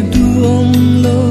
duom lo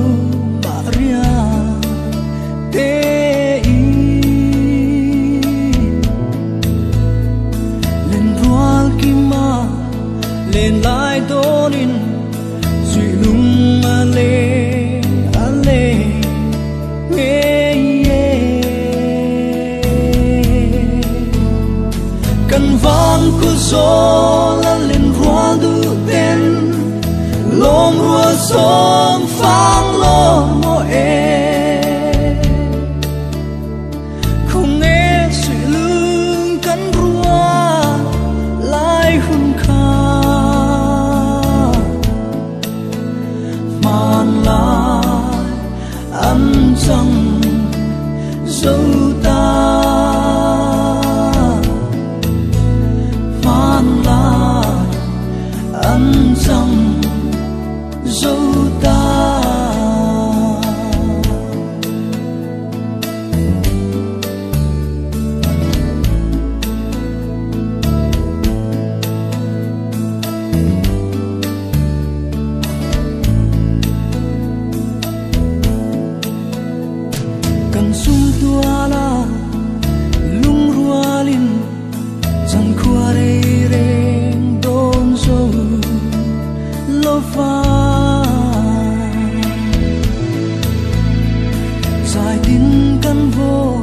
tân vô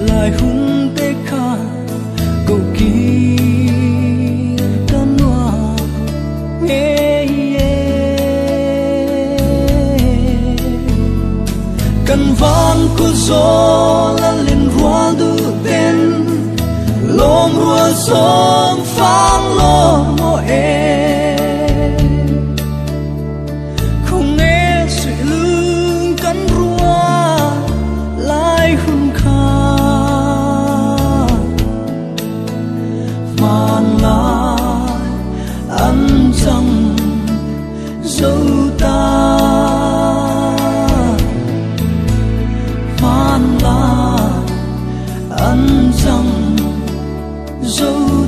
lại hun tê kha cầu kỳ tân hoa. Yeah, yeah cần van của gió là lên hoa đu tên lom rua sông phang lo mo em dấu ta. Phan la ăn chẳng dấu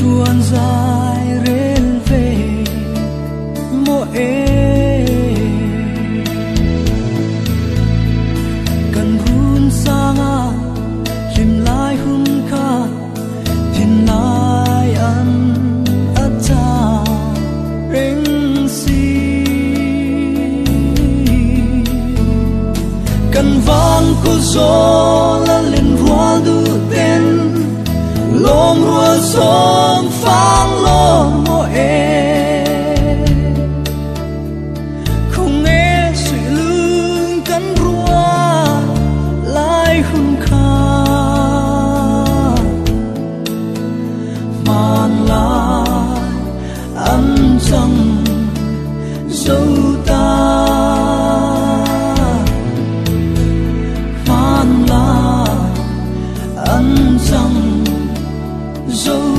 chuan dài rên về mô em cần hun sang à chim lai mong rua som phang lo mo e không nghe sự lương cắn rua lại hun kha. Man la ăn chẳng dấu ta. Man la ăn chẳng dấu